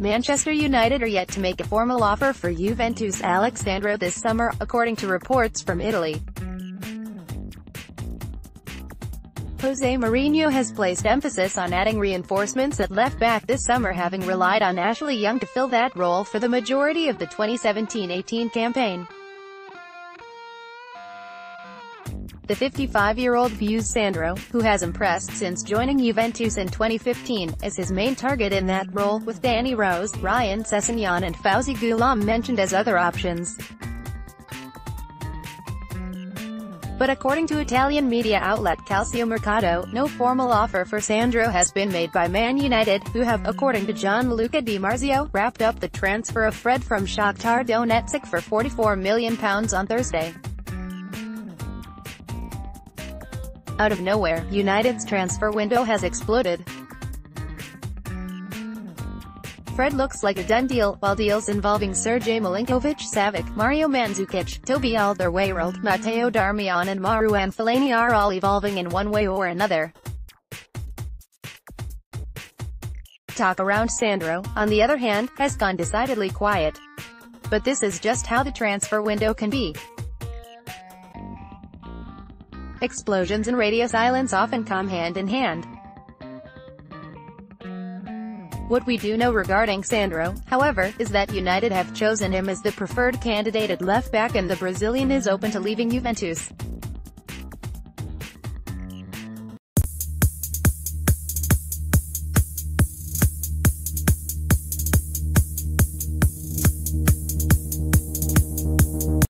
Manchester United are yet to make a formal offer for Juventus Alex Sandro this summer, according to reports from Italy. Jose Mourinho has placed emphasis on adding reinforcements at left-back this summer having relied on Ashley Young to fill that role for the majority of the 2017-18 campaign. The 55-year-old views Sandro, who has impressed since joining Juventus in 2015, as his main target in that role, with Danny Rose, Ryan Sessegnon and Fauzi Ghoulam mentioned as other options. But according to Italian media outlet Calcio Mercato, no formal offer for Sandro has been made by Man United, who have, according to Gianluca Di Marzio, wrapped up the transfer of Fred from Shakhtar Donetsk for £44 million on Thursday. Out of nowhere, United's transfer window has exploded. Fred looks like a done deal, while deals involving Sergej Milinkovic-Savic, Mario Mandzukic, Toby Alderweireld, Matteo Darmian and Marouane Fellaini are all evolving in one way or another. Talk around Sandro, on the other hand, has gone decidedly quiet. But this is just how the transfer window can be. Explosions and radio silence often come hand in hand. What we do know regarding Sandro, however, is that United have chosen him as the preferred candidate at left back and the Brazilian is open to leaving Juventus.